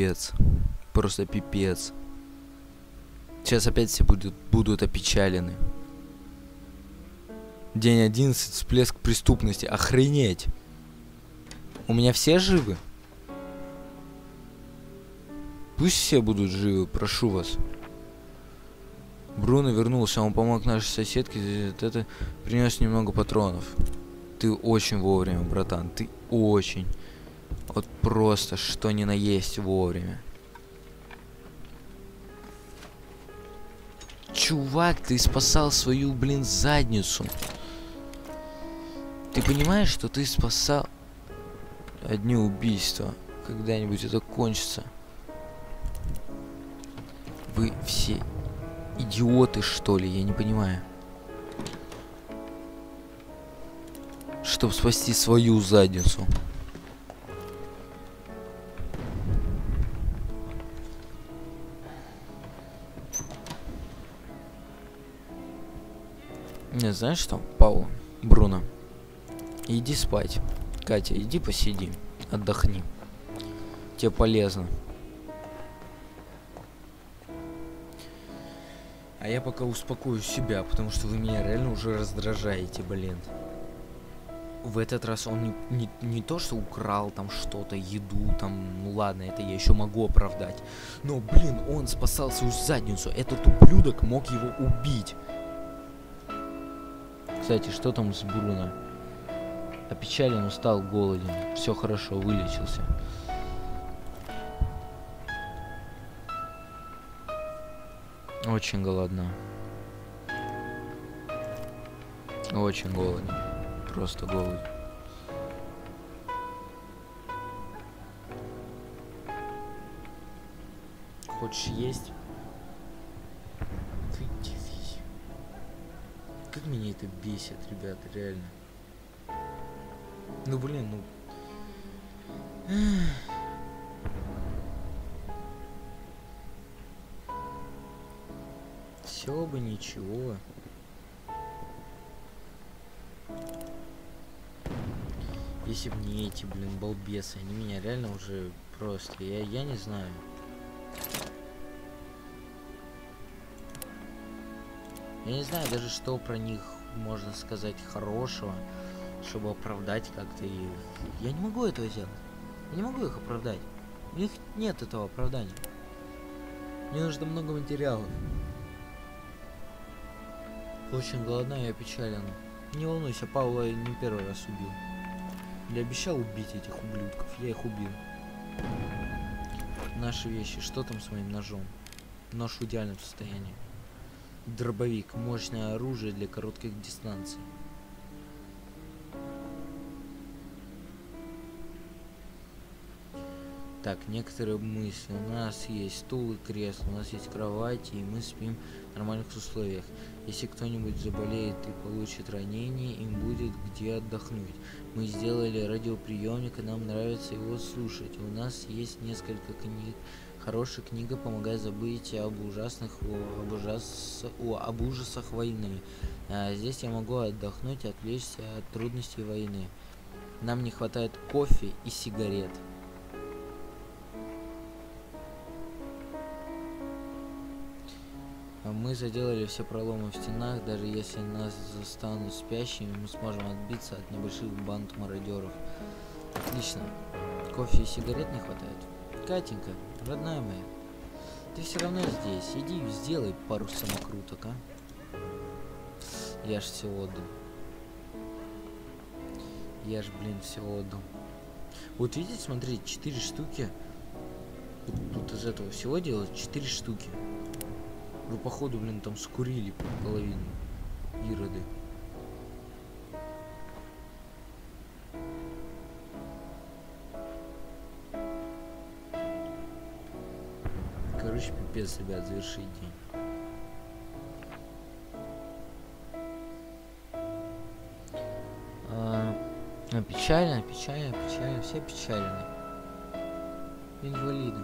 пипец. Просто пипец. Сейчас опять все будут, будут опечалены. День 11, всплеск преступности. Охренеть. У меня все живы? Пусть все будут живы, прошу вас. Бруно вернулся, он помог нашей соседке, это принес немного патронов. Ты очень вовремя, братан, ты очень. Вот просто, что ни на есть вовремя. Чувак, ты спасал свою, блин, задницу. Ты понимаешь, что ты спасал одни убийства? Когда-нибудь это кончится. Вы все идиоты, что ли? Я не понимаю. Чтобы спасти свою задницу. Не, знаешь что, Паула, Бруно, иди спать. Катя, иди посиди, отдохни. Тебе полезно. А я пока успокою себя, потому что вы меня реально уже раздражаете, блин. В этот раз он не, не, не то, что украл там что-то, еду, там, ну ладно, это я еще могу оправдать. Но, блин, он спасал свою задницу. Этот ублюдок мог его убить. Кстати, что там с Бруно? Опечален, устал, голоден. Все хорошо, вылечился. Очень голодна. Очень голоден. Просто голоден. Хочешь есть? Как меня это бесит, ребята, реально. Ну блин, ну. Все бы ничего. Если бы не эти, блин, балбесы, они меня реально уже просто, я, я не знаю. Я не знаю даже, что про них можно сказать хорошего, чтобы оправдать как-то их. Я не могу этого сделать. Я не могу их оправдать. У них нет этого оправдания. Мне нужно много материалов. Очень голодна и опечалена. Не волнуйся, Паула не первый раз убил. Я обещал убить этих ублюдков, я их убил. Наши вещи, что там с моим ножом? Нож в идеальном состоянии. Дробовик, мощное оружие для коротких дистанций. Так, некоторые мысли. У нас есть стул и кресло, у нас есть кровать, и мы спим в нормальных условиях. Если кто-нибудь заболеет и получит ранение, им будет где отдохнуть. Мы сделали радиоприемник, и нам нравится его слушать. У нас есть несколько книг. Хорошая книга помогает забыть об ужасных, об, ужас, об ужасах войны. А здесь я могу отдохнуть отвлечься от трудностей войны. Нам не хватает кофе и сигарет. Мы заделали все проломы в стенах, даже если нас застанут спящими, мы сможем отбиться от небольших банд мародеров. Отлично. Кофе и сигарет не хватает? Катенька, родная моя, ты все равно здесь. Иди сделай пару самокруток, а? Я ж все отдал. Я ж, блин, все отдал. Вот видите, смотрите, 4 штуки. Тут, тут из этого всего делать 4 штуки. Вы походу, блин, там скурили половину. Ироды. Пипец, ребят, завершить день. А, печально, печально, печально, все печальны. Инвалиды.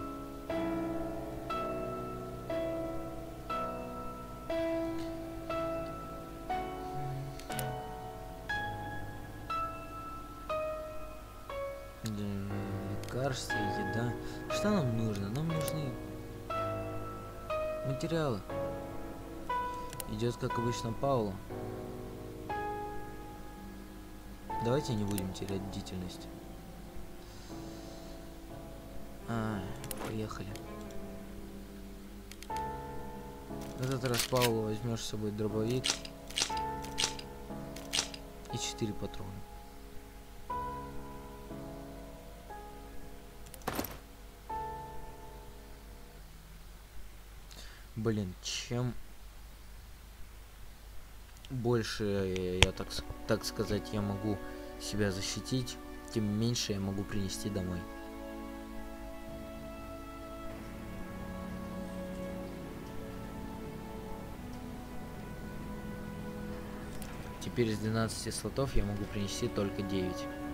лекарства, еда. Что нам нужно? Нам нужны материалы. Идет, как обычно, Паула. Давайте не будем терять бдительность. А, поехали. В этот раз Паула возьмешь с собой дробовик и 4 патрона. Блин, чем больше я так так сказать я могу себя защитить, тем меньше я могу принести домой. Теперь из 12 слотов я могу принести только 9.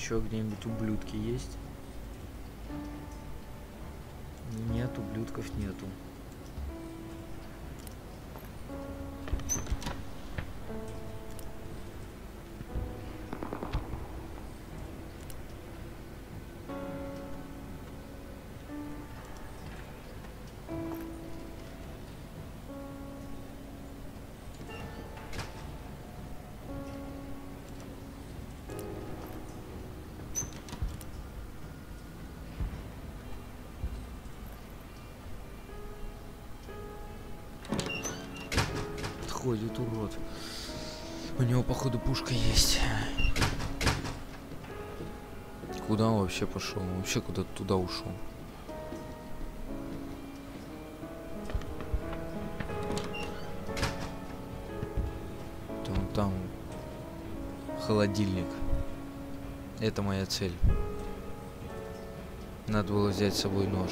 Чё, где-нибудь ублюдки есть? Нет, ублюдков нету. Ходит, урод. У него, походу, пушка есть. Куда он вообще пошел? Он вообще куда-то туда ушел. Там, там холодильник. Это моя цель. Надо было взять с собой нож.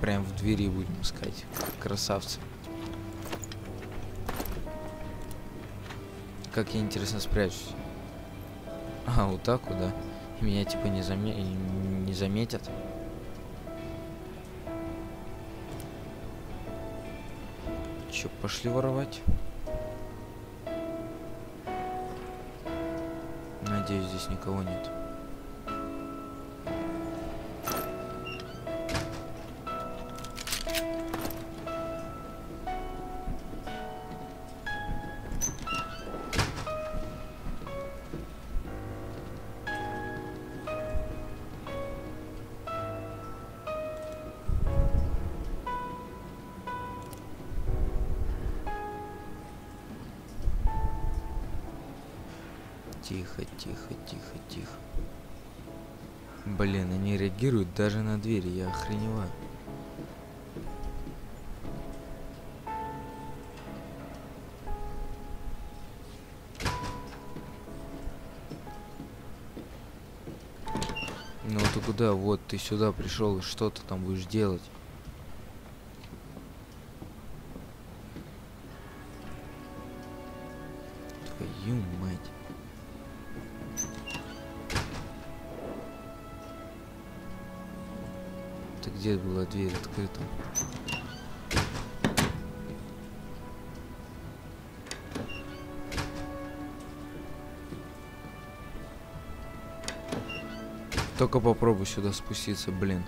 Прям в двери будем искать. Красавцы. Как я интересно спрячусь. А, вот так вот, да? Меня типа не, заме... не заметят. Че, пошли воровать? Надеюсь, здесь никого нет. Сюда пришел, что ты там будешь делать? Твою мать. Ты где была дверь открыта? Только попробуй сюда спуститься, блин.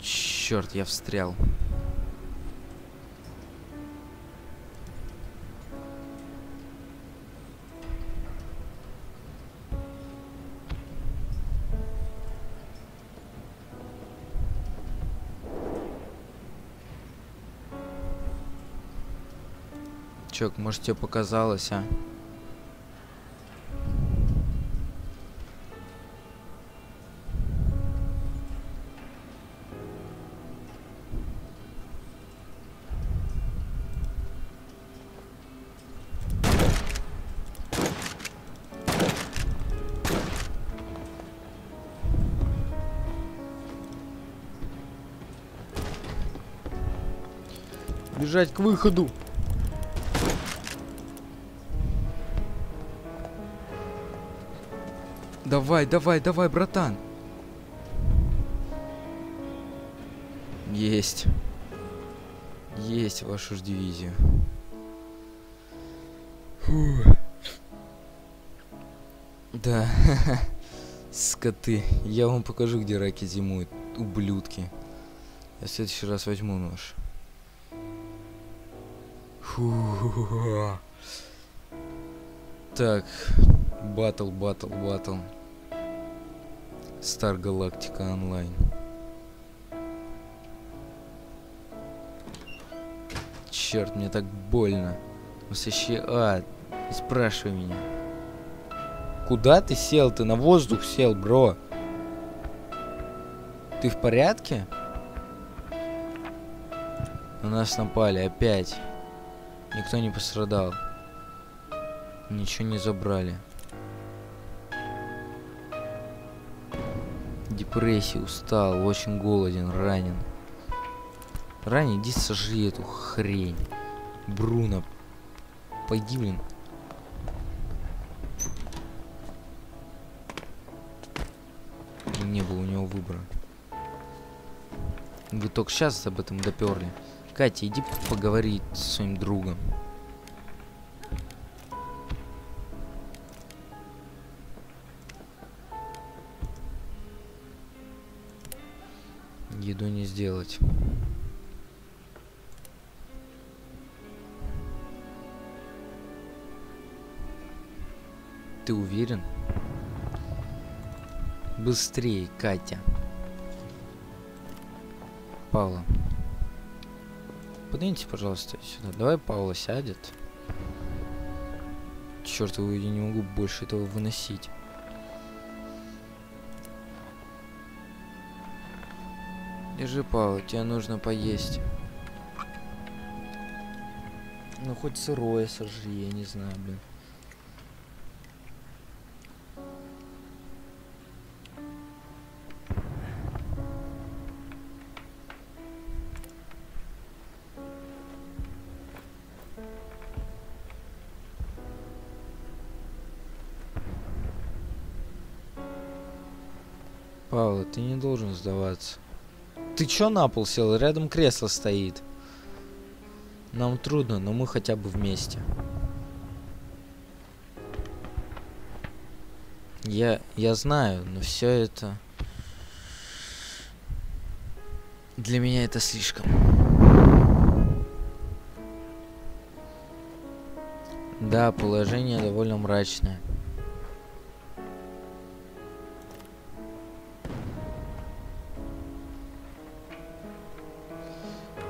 Черт, я встрял. дурачок, может тебе показалось, а? бежать к выходу. Давай, давай, давай, братан. Есть. Есть вашу ж дивизию. Фу. Да, скоты. Я вам покажу, где раки зимуют. Ублюдки. Я в следующий раз возьму нож. Фу. Так, батл, батл, батл. Стар Галактика онлайн. Черт, мне так больно. Вообще, а, не спрашивай меня. Куда ты сел? Ты на воздух сел, бро. Ты в порядке? На нас напали опять. Никто не пострадал. Ничего не забрали. Депрессия, устал, очень голоден, ранен. Ранен, иди сожри эту хрень. Бруно. Пойди, блин. Не было у него выбора. Вы только сейчас об этом доперли. Катя, иди поговори с своим другом. Сделать. Ты уверен? Быстрее, Катя. Павла. Подвиньте, пожалуйста, сюда. Давай Павла сядет. Черт, я не могу больше этого выносить. Держи, Павла, тебе нужно поесть. Ну, хоть сырое сожри, я не знаю, блин. Павла, ты не должен сдаваться. Ты чё на пол сел? Рядом кресло стоит. Нам трудно, но мы хотя бы вместе. Я, я знаю, но все это... Для меня это слишком. Да, положение довольно мрачное.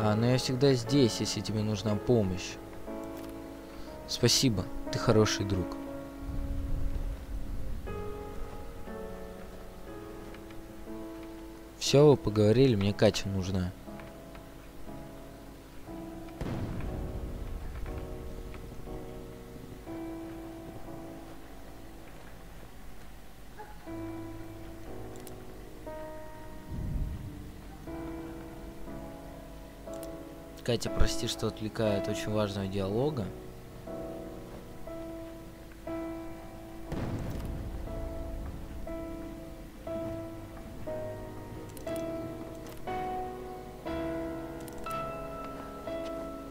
А, но я всегда здесь, если тебе нужна помощь. Спасибо, ты хороший друг. Все, вы поговорили, мне Катя нужна. Катя, прости, что отвлекает очень важного диалога.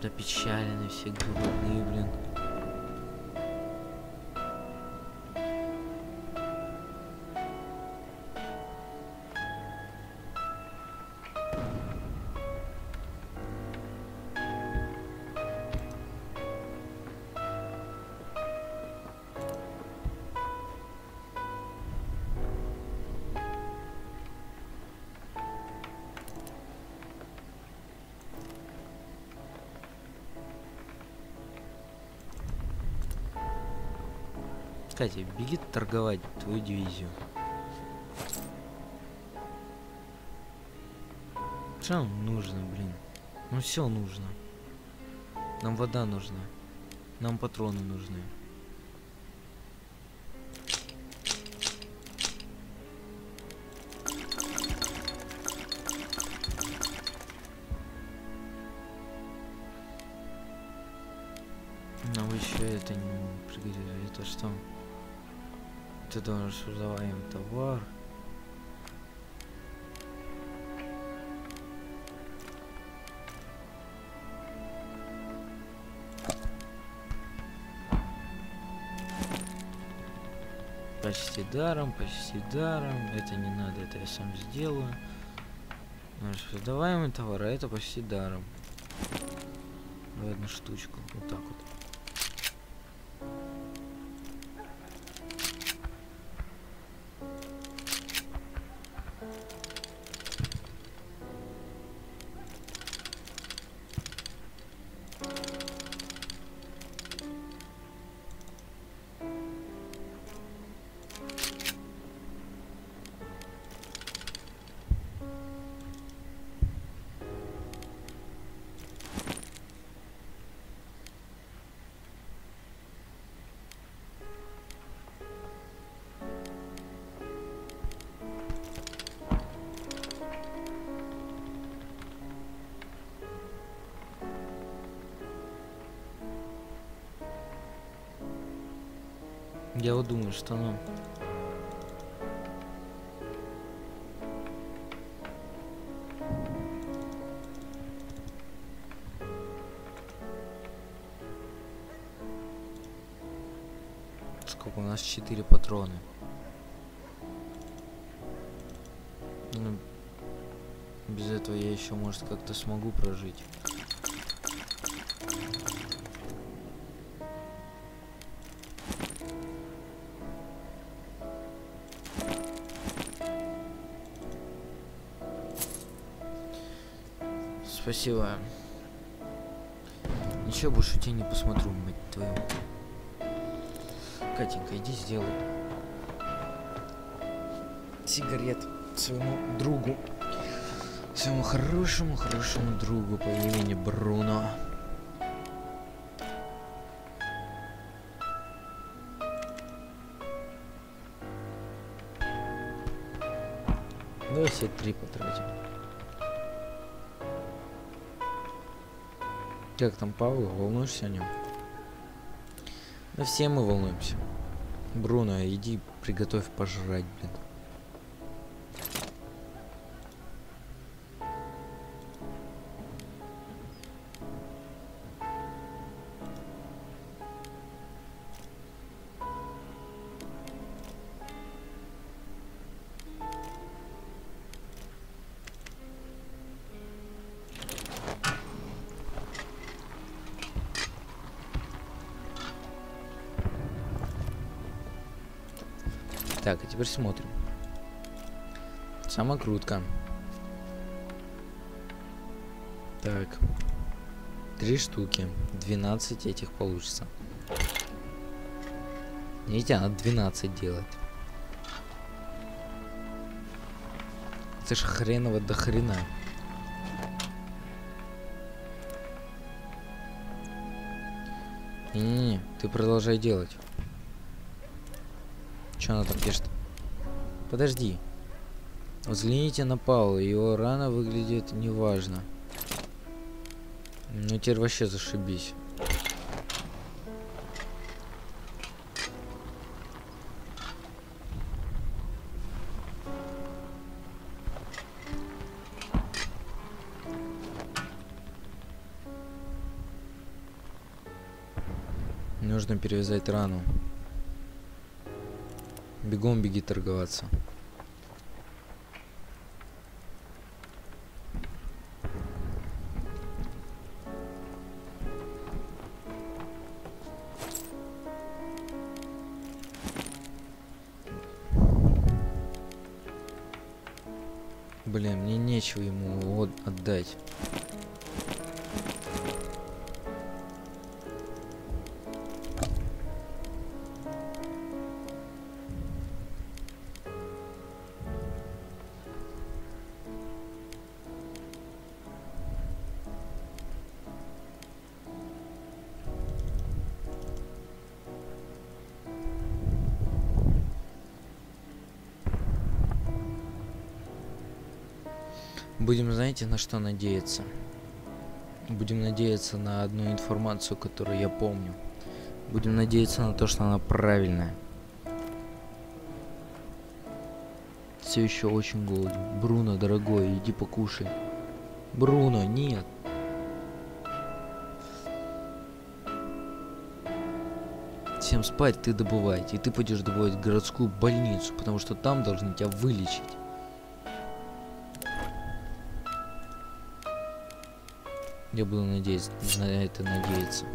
Да печальные все грудные, блин. Катя, беги торговать твою дивизию. Что нам нужно, блин? Ну все нужно. Нам вода нужна. Нам патроны нужны. Ты должен создаваем товар. Почти даром, почти даром. Это не надо, это я сам сделаю. Наш создаваемый товар, а это почти даром. Давай одну штучку. Вот так вот. Я вот думаю, что ну... Сколько у нас? Четыре патрона. Ну, без этого я еще, может, как-то смогу прожить. Спасибо. Ничего больше тебя не посмотрю, мать твою. Катенька, иди сделай сигарет своему другу. Своему хорошему, хорошему другу по имени Бруно. Давай все три потратим. Как там, Павел, волнуешься о нем? Да все мы волнуемся. Бруно, иди приготовь пожрать, блин. Так, а теперь смотрим. Самокрутка. Так. Три штуки. 12 этих получится. Видите, надо 12 делать. Это ж хреново до хрена. Не-не-не, ты продолжай делать. Что она там пишет? Подожди. Взгляните на Паула, его рана выглядит неважно. Ну теперь вообще зашибись. Нужно перевязать рану. Бегом беги торговаться. Блин, мне нечего ему отдать. Знаете, на что надеяться? Будем надеяться на одну информацию, которую я помню. Будем надеяться на то, что она правильная. Все еще очень голоден. Бруно, дорогой, иди покушай. Бруно, нет. Всем спать, ты добывайте. И ты пойдешь добывать городскую больницу, потому что там должны тебя вылечить. Я буду надеяться, на это надеяться.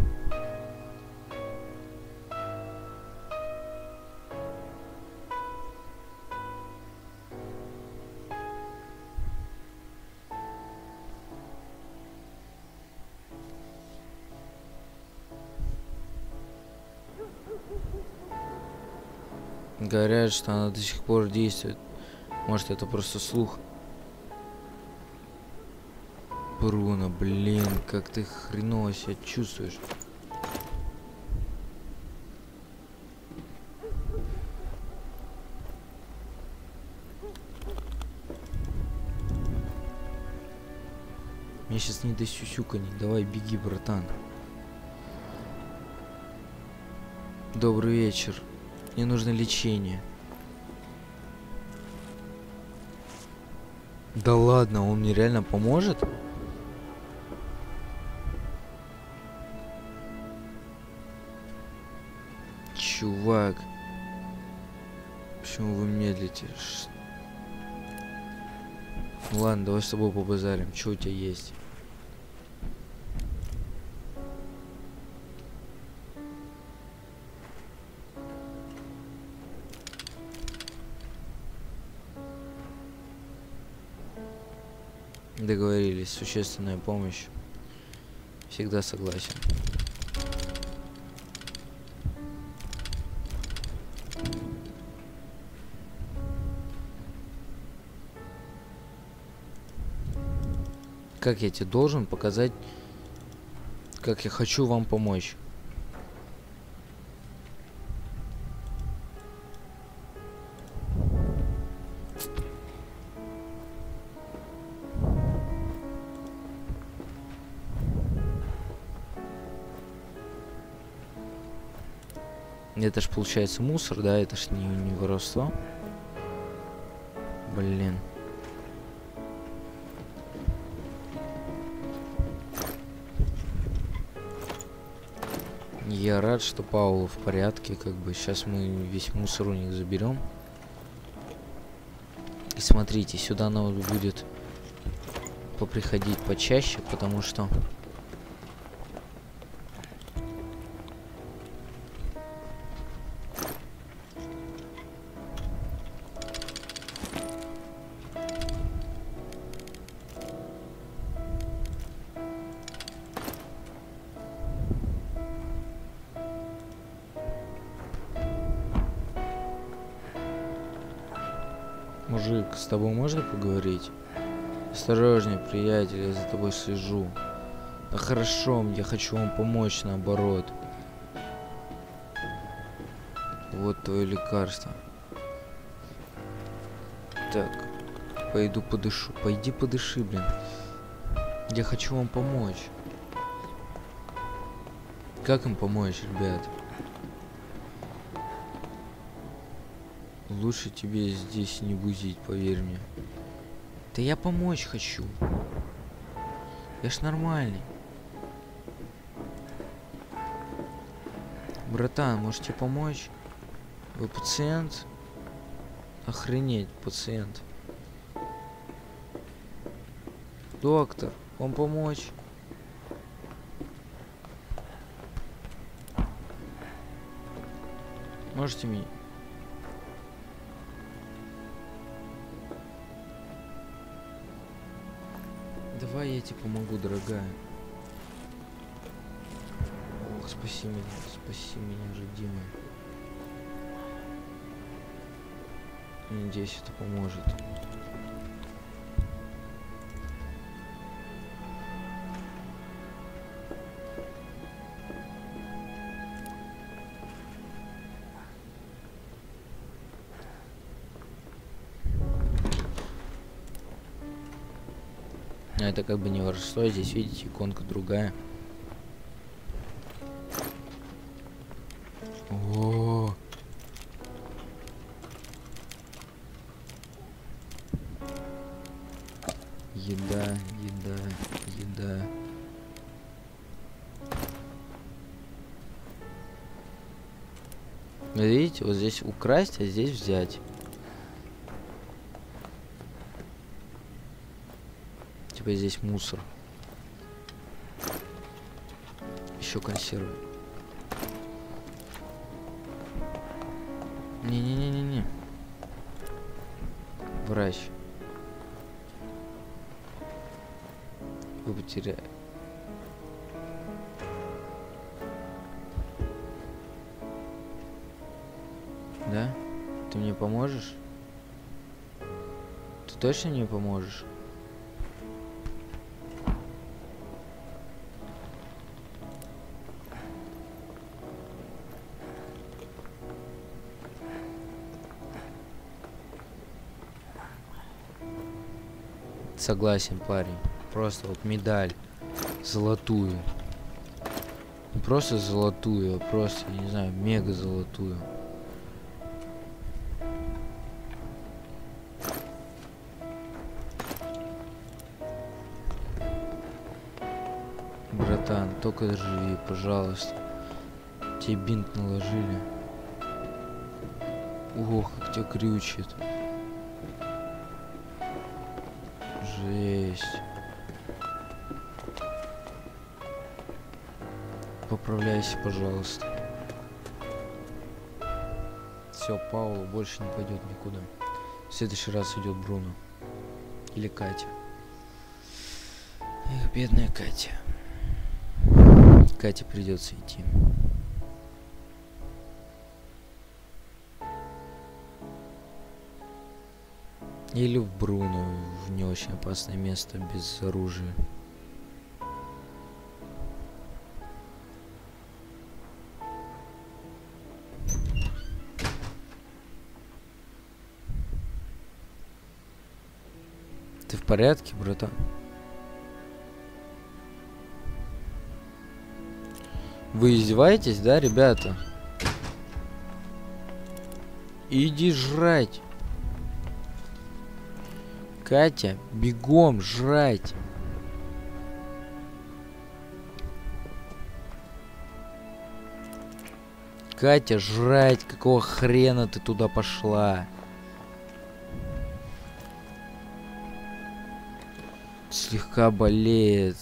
Говорят, что она до сих пор действует. Может, это просто слух. Бруно, блин, как ты хреново себя чувствуешь. Мне сейчас не до сюсюканий. Давай, беги, братан. Добрый вечер. Мне нужно лечение. Да ладно, он мне реально поможет? Чувак. Почему вы медлите? Ш... Ладно, давай с тобой побазарим. Что у тебя есть? Договорились. Существенная помощь. Всегда согласен. Как я тебе должен показать, как я хочу вам помочь? Это ж получается мусор, да? Это ж не, не воровство. Блин. Я рад, что Паула в порядке, как бы сейчас мы весь мусор у них заберем. И смотрите, сюда надо будет поприходить почаще, потому что Осторожней, приятель, я за тобой слежу. Да хорошо, я хочу вам помочь, наоборот. Вот твое лекарство. Так, пойду подышу. Пойди подыши, блин. Я хочу вам помочь. Как им помочь, ребят? Лучше тебе здесь не бузить, поверь мне. Да я помочь хочу. Я ж нормальный. Братан, можете помочь? Вы пациент? Охренеть, пациент. Доктор, вам помочь? Можете мне? Тебе помогу, дорогая. Ох, спаси меня, спаси меня, родимая. Надеюсь, это поможет. Но это как бы не воровство, здесь видите иконка другая. О. Еда, еда, еда. Видите, вот здесь украсть, а здесь взять. Типа здесь мусор. Еще консервы. Не-не-не-не-не. Врач. Вы потеряли. Да? Ты мне поможешь? Ты точно мне поможешь? Согласен, парень. Просто вот медаль. Золотую. Не просто золотую, а просто, я не знаю, мега золотую. Братан, только живи, пожалуйста. Тебе бинт наложили. Ох, как тебя крючит. Жесть. Поправляйся, пожалуйста. Все, Паула больше не пойдет никуда. В следующий раз идет Бруно. Или Катя. Эх, бедная Катя. Кате придется идти. Или в Бруно, в не очень опасное место без оружия. Ты в порядке, братан? Вы издеваетесь, да, ребята? Иди жрать. Катя, бегом жрать. Катя, жрать, какого хрена ты туда пошла? Слегка болеет,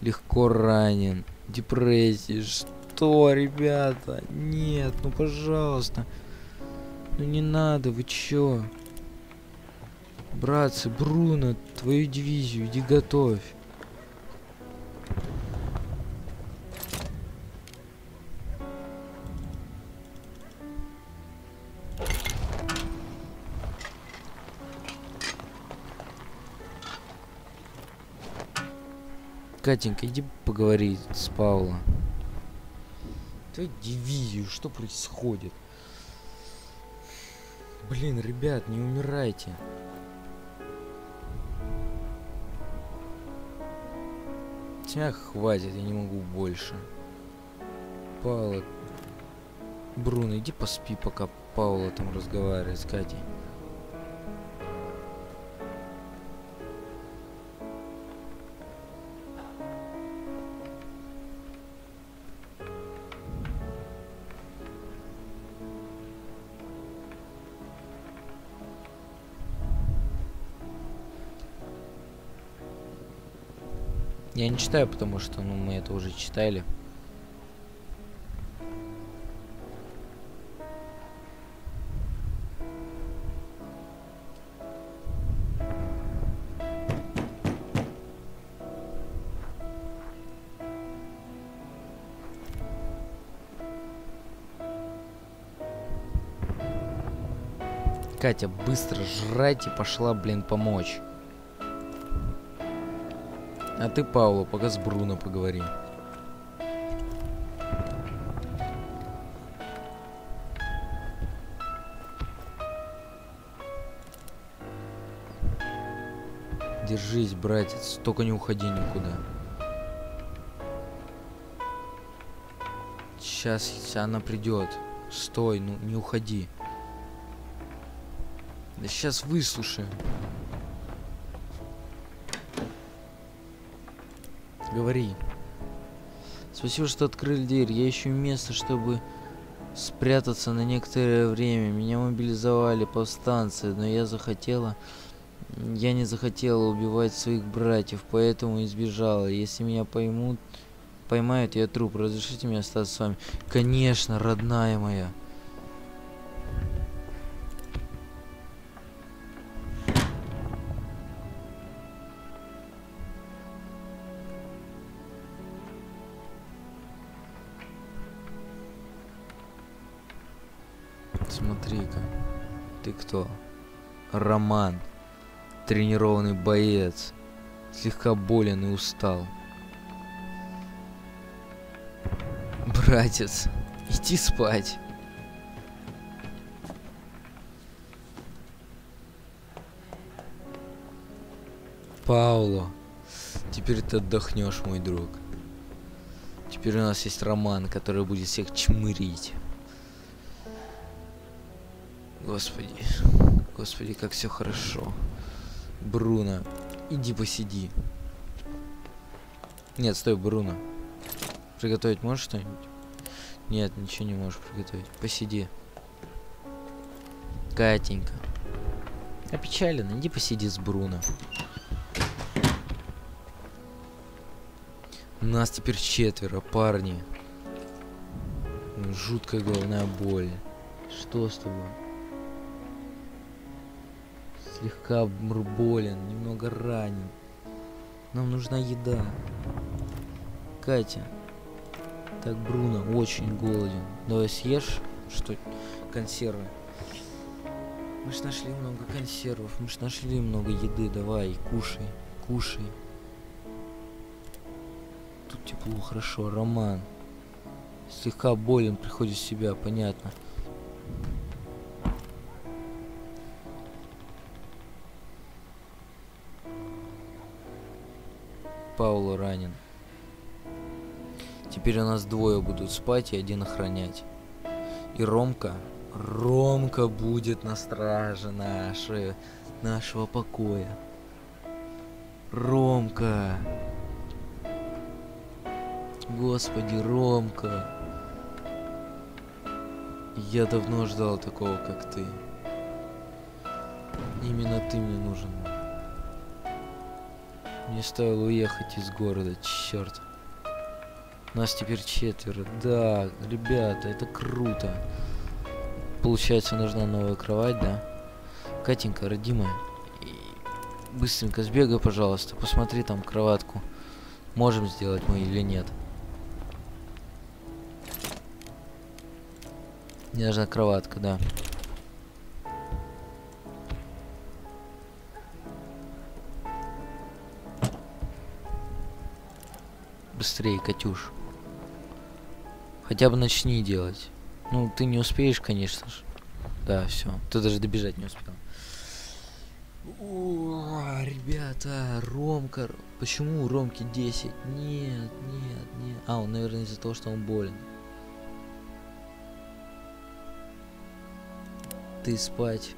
легко ранен, депрессия. Что, ребята? Нет, ну пожалуйста. Ну не надо, вы чё? Братцы, Бруно, твою дивизию, иди готовь. Катенька, иди поговори с Паулом. Твою дивизию, что происходит? Блин, ребят, не умирайте. Тебя хватит, я не могу больше. Паула. Бруно, иди поспи, пока Паула там разговаривает с Катей. Не читаю, потому что, ну, мы это уже читали. Катя, быстро жрать и пошла, блин, помочь. А ты, Пауло, пока с Бруно поговори. Держись, братец, только не уходи никуда. Сейчас она придет. Стой, ну не уходи. Да сейчас выслушаем. Говори. Спасибо, что открыли дверь. Я ищу место, чтобы спрятаться на некоторое время. Меня мобилизовали повстанцы, но я захотела... Я не захотела убивать своих братьев, поэтому избежала. Если меня поймут, поймают, я труп. Разрешите мне остаться с вами? Конечно, родная моя. Смотри-ка. Ты кто? Роман. Тренированный боец. Слегка болен и устал. Братец, иди спать. Пауло, теперь ты отдохнешь, мой друг. Теперь у нас есть Роман, который будет всех чмырить. Господи, господи, как все хорошо. Бруно, иди посиди. Нет, стой, Бруно. Приготовить можешь что-нибудь? Нет, ничего не можешь приготовить. Посиди. Катенька. Опечален, иди посиди с Бруно. Нас теперь четверо, парни. Жуткая головная боль. Что с тобой? Слегка болен, немного ранен. Нам нужна еда. Катя. Так, Бруно очень голоден. Давай съешь что консервы. Мы ж нашли много консервов, мы ж нашли много еды. Давай, кушай, кушай. Тут тепло, хорошо. Роман. Слегка болен, приходит в себя, понятно. Паула ранен. Теперь у нас двое будут спать и один охранять. И Ромка, Ромка будет на страже нашей, нашего покоя. Ромка. Господи, Ромка. Я давно ждал такого, как ты. Именно ты мне нужен. Мне стоило уехать из города, черт. Нас теперь четверо. Да, ребята, это круто. Получается, нужна новая кровать, да? Катенька, родимая, быстренько сбегай, пожалуйста. Посмотри там кроватку. Можем сделать мы или нет. Мне нужна кроватка, да. Быстрее, Катюш. Хотя бы начни делать. Ну, ты не успеешь, конечно же. Да, все. Ты даже добежать не успел. О, ребята, Ромка. Почему у Ромки 10? Нет, нет, нет. А, он, наверное, из-за того, что он болен. Ты спать.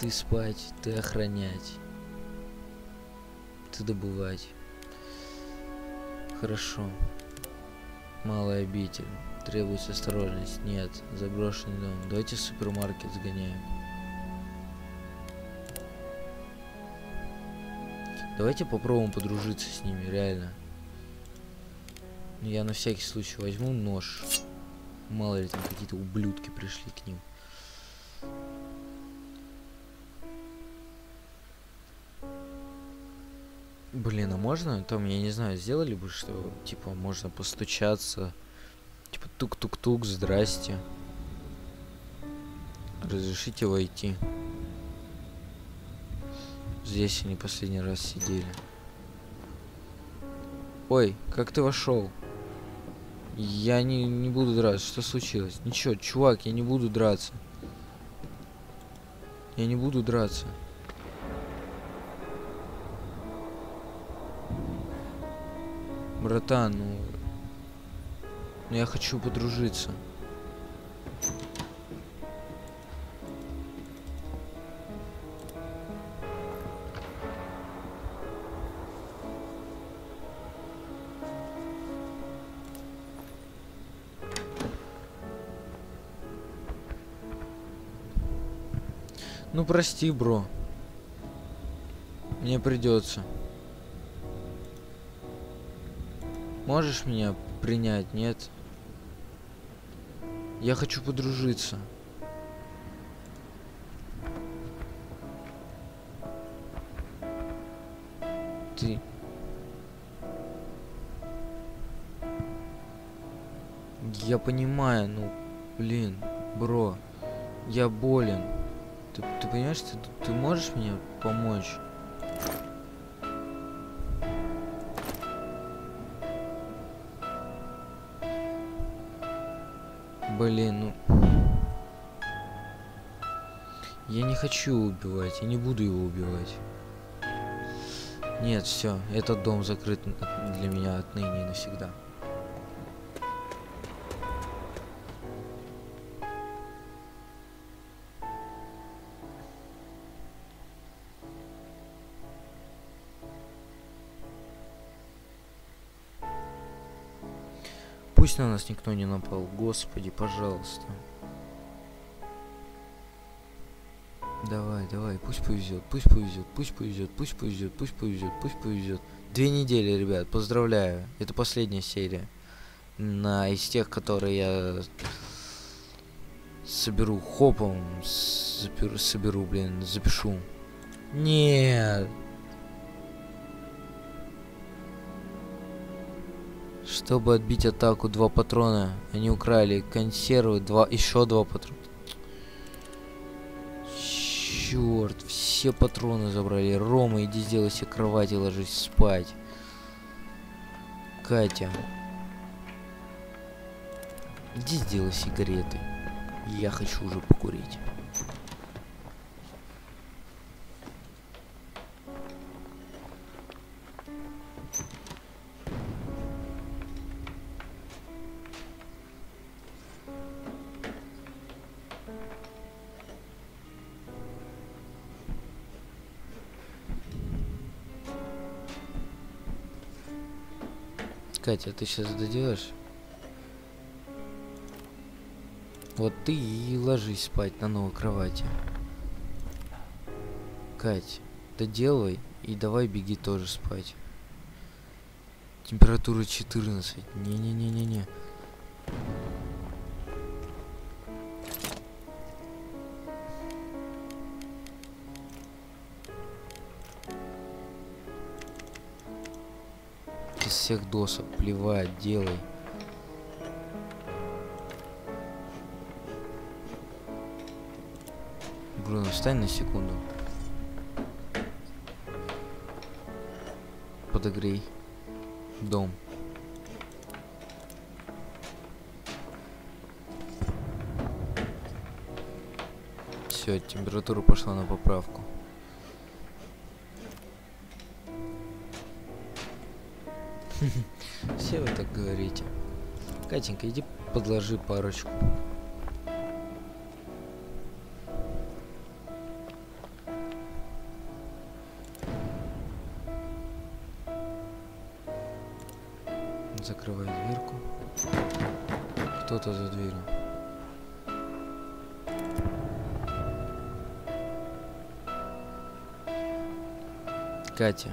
Ты спать. Ты охранять. Ты добывать. Хорошо. Малая обитель. Требуется осторожность. Нет. Заброшенный дом. Давайте в супермаркет сгоняем. Давайте попробуем подружиться с ними, реально. Я на всякий случай возьму нож. Мало ли там какие-то ублюдки пришли к ним. Блин, а можно там, я не знаю, сделали бы, что, типа, можно постучаться. Типа, тук-тук-тук, здрасте. Разрешите войти. Здесь они последний раз сидели. Ой, как ты вошел? Я не, не буду драться. Что случилось? Ничего, чувак, я не буду драться. Я не буду драться. братан, ну... Ну я хочу подружиться. Ну прости, бро. Мне придется. Можешь меня принять, нет? Я хочу подружиться. Ты... Я понимаю, ну, блин, бро, я болен. Ты, ты понимаешь, ты, ты можешь мне помочь? Блин, ну... Я не хочу убивать, я не буду его убивать. Нет, все, этот дом закрыт для меня отныне и навсегда. Пусть на нас никто не напал. Господи, пожалуйста. Давай, давай, пусть повезет, пусть повезет, пусть повезет, пусть повезет, пусть повезет, пусть повезет. Две недели, ребят, поздравляю. Это последняя серия. На из тех, которые я соберу хопом, соберу, блин, запишу. Нет. Чтобы отбить атаку, два патрона. Они украли консервы, два, еще два патрона. Черт, все патроны забрали. Рома, иди сделай себе кровать и ложись спать. Катя. Иди сделай сигареты. Я хочу уже покурить. Катя, ты сейчас доделаешь? Вот ты и ложись спать на новой кровати. Кать, доделай и давай беги тоже спать. Температура 14. Не-не-не-не-не. Всех досок, плевать, делай. Бруно, встань на секунду. Подогрей дом. Все, температура пошла на поправку. Все вы так говорите. Катенька, иди подложи парочку. Закрывай дверку. Кто-то за дверью. Катя.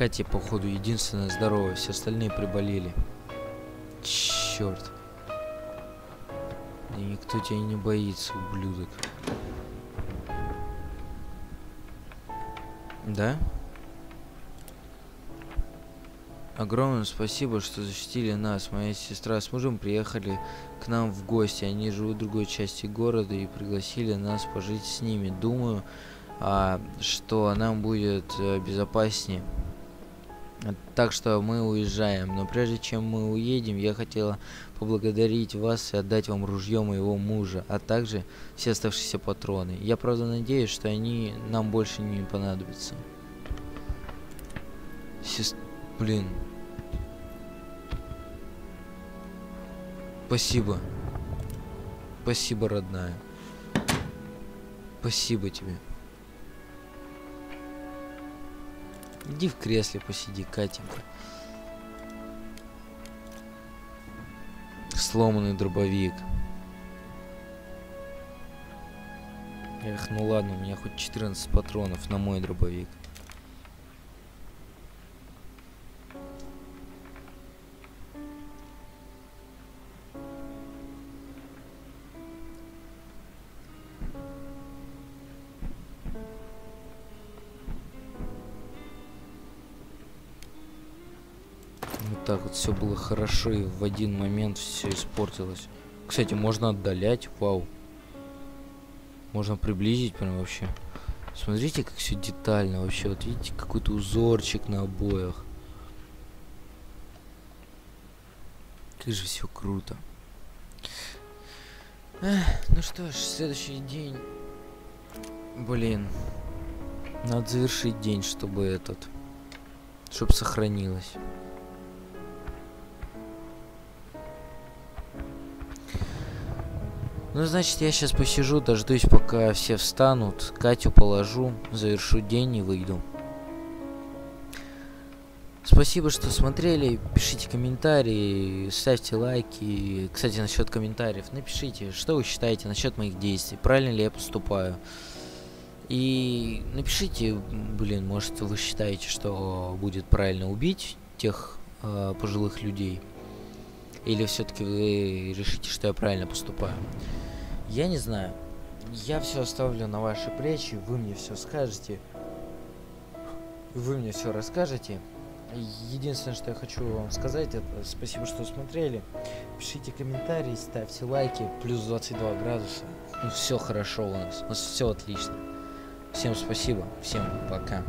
Катя, походу, единственная здоровая, все остальные приболели. Черт. И никто тебя не боится, ублюдок. Да? Огромное спасибо, что защитили нас. Моя сестра с мужем приехали к нам в гости. Они живут в другой части города и пригласили нас пожить с ними. Думаю, а, что нам будет а, безопаснее. Так что мы уезжаем. Но прежде чем мы уедем, я хотела поблагодарить вас и отдать вам ружье моего мужа, а также все оставшиеся патроны. Я правда надеюсь, что они нам больше не понадобятся. Сест... Блин. Спасибо. Спасибо, родная. Спасибо тебе. Иди в кресле посиди, Катенька. сломанный дробовик. Эх, ну ладно, у меня хоть 14 патронов на мой дробовик. Все было хорошо, и в один момент все испортилось. Кстати, можно отдалять, вау. Можно приблизить прям вообще. Смотрите, как все детально вообще. Вот видите, какой-то узорчик на обоях. Как же все круто. Эх, ну что ж, следующий день. Блин. Надо завершить день, чтобы этот. Чтобы сохранилось. Ну, значит, я сейчас посижу, дождусь, пока все встанут, Катю положу, завершу день и выйду. Спасибо, что смотрели. Пишите комментарии, ставьте лайки. Кстати, насчет комментариев, напишите, что вы считаете насчет моих действий, правильно ли я поступаю. И напишите, блин, может вы считаете, что будет правильно убить тех э, пожилых людей. Или все-таки вы решите, что я правильно поступаю. Я не знаю. Я все оставлю на ваши плечи, вы мне все скажете. Вы мне все расскажете. Единственное, что я хочу вам сказать, это спасибо, что смотрели. Пишите комментарии, ставьте лайки. Плюс 22 градуса. Ну, все хорошо у нас. У нас все отлично. Всем спасибо. Всем пока.